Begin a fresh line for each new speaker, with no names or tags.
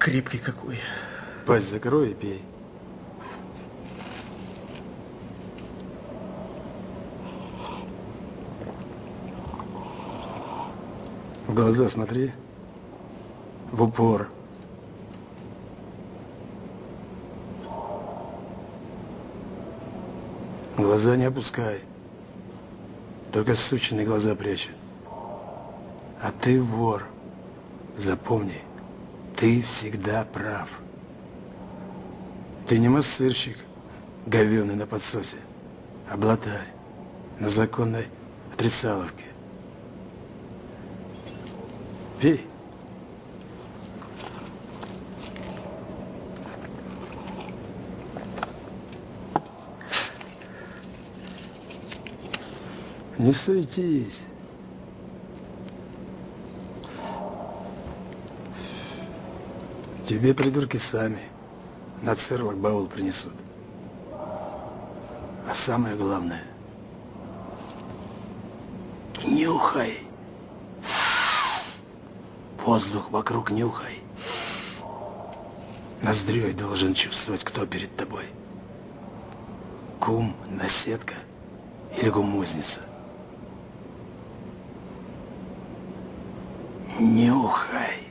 Крепкий какой.
Пасть закрой и пей. В глаза смотри. В упор. Глаза не опускай. Только сученные глаза прячет. А ты вор. Запомни, ты всегда прав. Ты не массырщик, говеный на подсосе, а блатарь на законной отрицаловке. Пей. Не суетись. Тебе, придурки, сами на церлок баул принесут. А самое главное, нюхай. Воздух вокруг нюхай. Ноздрёй должен чувствовать, кто перед тобой. Кум, наседка или гумозница. Нюхай.